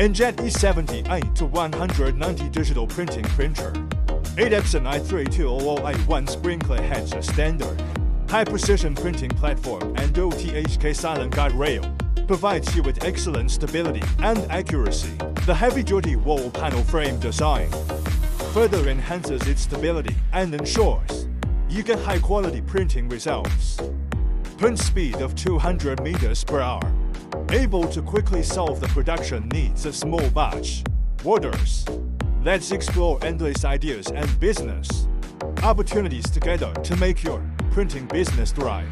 Inkjet E70 8 to 190 digital printing printer. 8 Epson i3200-A1 sprinkler heads are standard. High precision printing platform and OTHK silent guide rail provides you with excellent stability and accuracy. The heavy-duty wall panel frame design further enhances its stability and ensures you get high-quality printing results. Print speed of 200 meters per hour, able to quickly solve the production needs of small batch orders. Let's explore endless ideas and business opportunities together to make your printing business thrive.